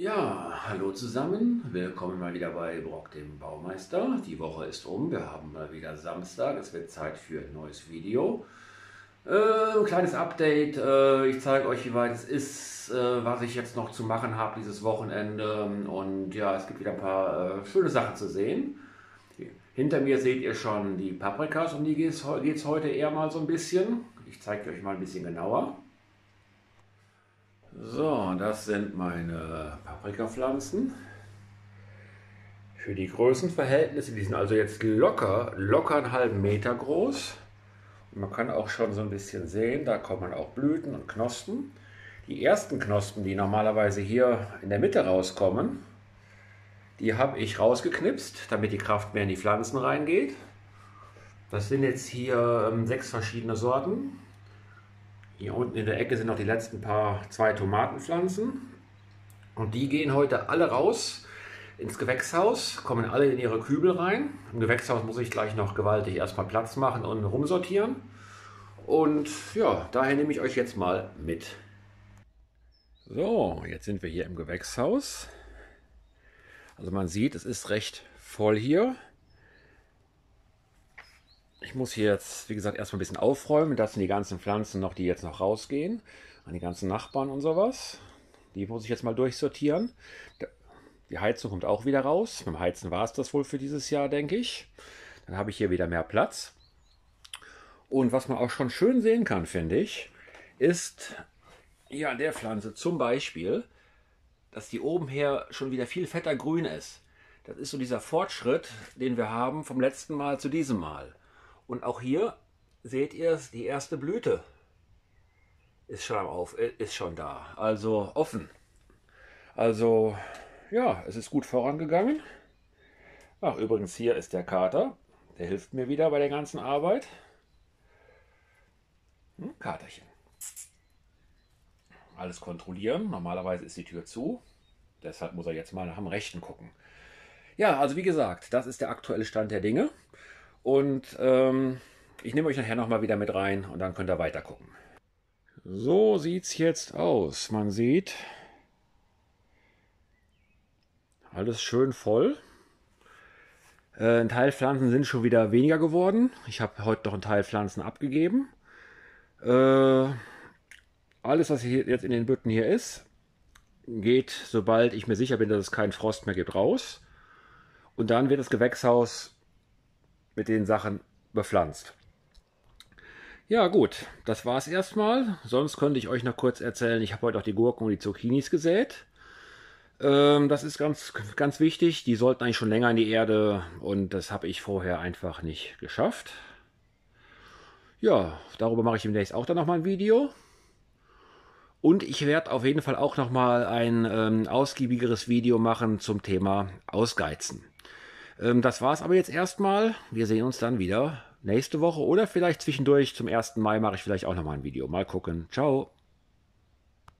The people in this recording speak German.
Ja, hallo zusammen. Willkommen mal wieder bei Brock, dem Baumeister. Die Woche ist um. Wir haben mal wieder Samstag. Es wird Zeit für ein neues Video. Äh, ein kleines Update. Äh, ich zeige euch, wie weit es ist, äh, was ich jetzt noch zu machen habe dieses Wochenende. Und ja, es gibt wieder ein paar äh, schöne Sachen zu sehen. Hinter mir seht ihr schon die Paprikas, um die geht es heute eher mal so ein bisschen. Ich zeige euch mal ein bisschen genauer. So, das sind meine Paprikapflanzen. Für die Größenverhältnisse, die sind also jetzt locker, locker einen halben Meter groß. Und man kann auch schon so ein bisschen sehen, da kommen auch Blüten und Knospen. Die ersten Knospen, die normalerweise hier in der Mitte rauskommen, die habe ich rausgeknipst, damit die Kraft mehr in die Pflanzen reingeht. Das sind jetzt hier ähm, sechs verschiedene Sorten. Hier unten in der Ecke sind noch die letzten paar zwei Tomatenpflanzen. Und die gehen heute alle raus ins Gewächshaus, kommen alle in ihre Kübel rein. Im Gewächshaus muss ich gleich noch gewaltig erstmal Platz machen und rumsortieren. Und ja, daher nehme ich euch jetzt mal mit. So, jetzt sind wir hier im Gewächshaus. Also man sieht, es ist recht voll hier. Ich muss hier jetzt, wie gesagt, erstmal ein bisschen aufräumen. Das sind die ganzen Pflanzen noch, die jetzt noch rausgehen. An die ganzen Nachbarn und sowas. Die muss ich jetzt mal durchsortieren. Die Heizung kommt auch wieder raus. Beim Heizen war es das wohl für dieses Jahr, denke ich. Dann habe ich hier wieder mehr Platz. Und was man auch schon schön sehen kann, finde ich, ist hier an der Pflanze zum Beispiel, dass die oben her schon wieder viel fetter grün ist. Das ist so dieser Fortschritt, den wir haben vom letzten Mal zu diesem Mal. Und auch hier seht ihr es, die erste Blüte ist schon auf, äh, ist schon da, also offen. Also ja, es ist gut vorangegangen. Ach, übrigens hier ist der Kater, der hilft mir wieder bei der ganzen Arbeit. Hm, Katerchen. Alles kontrollieren. Normalerweise ist die Tür zu. Deshalb muss er jetzt mal nach dem Rechten gucken. Ja, also wie gesagt, das ist der aktuelle Stand der Dinge. Und ähm, ich nehme euch nachher nochmal wieder mit rein und dann könnt ihr weiter gucken. So sieht es jetzt aus. Man sieht, alles schön voll. Äh, ein Teil Pflanzen sind schon wieder weniger geworden. Ich habe heute noch einen Teil Pflanzen abgegeben. Äh, alles, was hier jetzt in den Bütten hier ist, geht, sobald ich mir sicher bin, dass es keinen Frost mehr gibt, raus. Und dann wird das Gewächshaus mit den Sachen bepflanzt. Ja gut, das war es erstmal. Sonst könnte ich euch noch kurz erzählen, ich habe heute auch die Gurken und die Zucchinis gesät. Ähm, das ist ganz, ganz wichtig. Die sollten eigentlich schon länger in die Erde und das habe ich vorher einfach nicht geschafft. Ja, darüber mache ich demnächst auch dann nochmal ein Video. Und ich werde auf jeden Fall auch nochmal ein ähm, ausgiebigeres Video machen zum Thema Ausgeizen. Ähm, das war es aber jetzt erstmal. Wir sehen uns dann wieder nächste Woche oder vielleicht zwischendurch zum 1. Mai mache ich vielleicht auch nochmal ein Video. Mal gucken. Ciao.